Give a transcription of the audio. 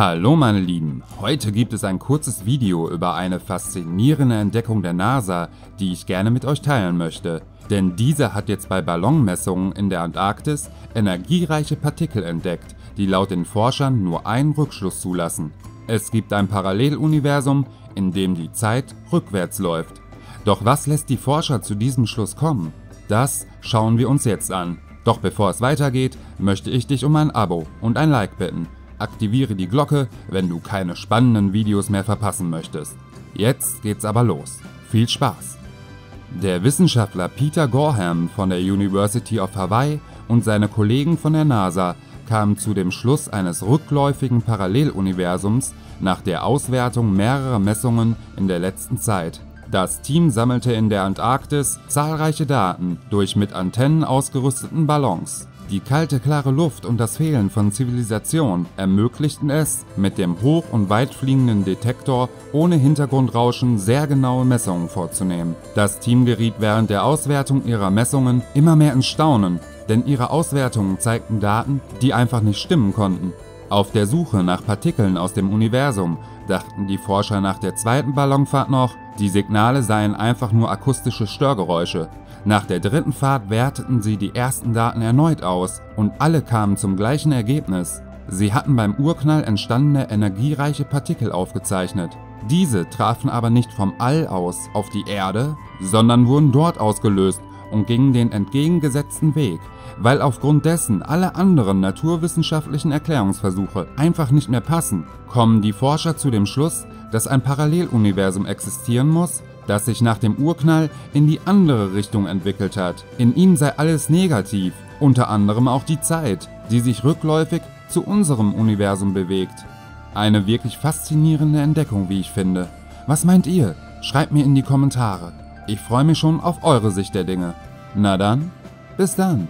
Hallo meine Lieben, heute gibt es ein kurzes Video über eine faszinierende Entdeckung der NASA, die ich gerne mit euch teilen möchte. Denn diese hat jetzt bei Ballonmessungen in der Antarktis energiereiche Partikel entdeckt, die laut den Forschern nur einen Rückschluss zulassen. Es gibt ein Paralleluniversum, in dem die Zeit rückwärts läuft. Doch was lässt die Forscher zu diesem Schluss kommen? Das schauen wir uns jetzt an. Doch bevor es weitergeht, möchte ich dich um ein Abo und ein Like bitten aktiviere die Glocke, wenn du keine spannenden Videos mehr verpassen möchtest. Jetzt geht's aber los. Viel Spaß! Der Wissenschaftler Peter Gorham von der University of Hawaii und seine Kollegen von der NASA kamen zu dem Schluss eines rückläufigen Paralleluniversums nach der Auswertung mehrerer Messungen in der letzten Zeit. Das Team sammelte in der Antarktis zahlreiche Daten durch mit Antennen ausgerüsteten Ballons. Die kalte, klare Luft und das Fehlen von Zivilisation ermöglichten es, mit dem hoch- und weitfliegenden Detektor ohne Hintergrundrauschen sehr genaue Messungen vorzunehmen. Das Team geriet während der Auswertung ihrer Messungen immer mehr in Staunen, denn ihre Auswertungen zeigten Daten, die einfach nicht stimmen konnten. Auf der Suche nach Partikeln aus dem Universum dachten die Forscher nach der zweiten Ballonfahrt noch, die Signale seien einfach nur akustische Störgeräusche. Nach der dritten Fahrt werteten sie die ersten Daten erneut aus und alle kamen zum gleichen Ergebnis. Sie hatten beim Urknall entstandene energiereiche Partikel aufgezeichnet. Diese trafen aber nicht vom All aus auf die Erde, sondern wurden dort ausgelöst und gingen den entgegengesetzten Weg, weil aufgrund dessen alle anderen naturwissenschaftlichen Erklärungsversuche einfach nicht mehr passen, kommen die Forscher zu dem Schluss, dass ein Paralleluniversum existieren muss, das sich nach dem Urknall in die andere Richtung entwickelt hat. In ihm sei alles negativ, unter anderem auch die Zeit, die sich rückläufig zu unserem Universum bewegt. Eine wirklich faszinierende Entdeckung, wie ich finde. Was meint ihr? Schreibt mir in die Kommentare. Ich freue mich schon auf eure Sicht der Dinge. Na dann, bis dann.